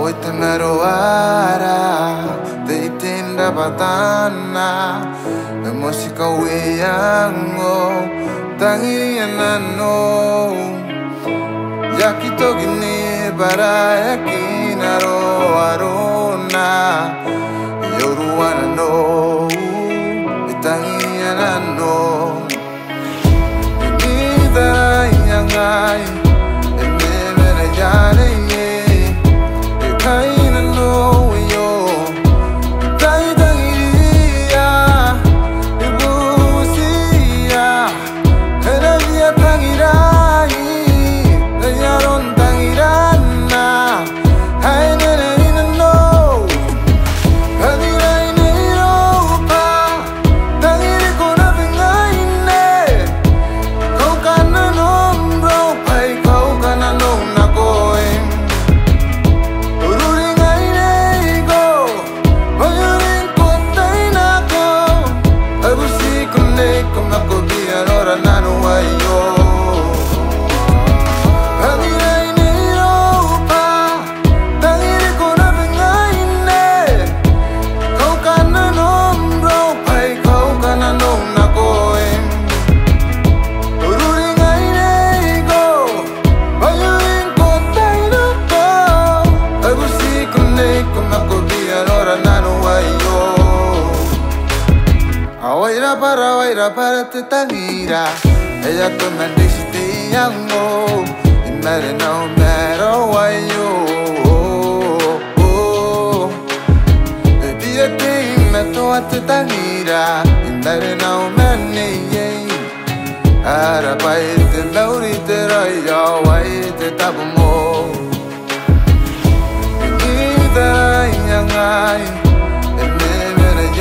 Hoy me roara Deitinda batana Emosika uyango Tangiri Yakito gini bara yakinaro 사랑이라 Era para te mira Ella toma y amor It no matter what you oh, oh. Baby, yo te meto a te mira It matter no matter عربيت لو ريت رايا ويت تبمو إذا ينعي إني من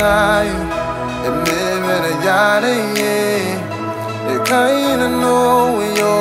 layo emebere yare ye. Ekayina nowe yo.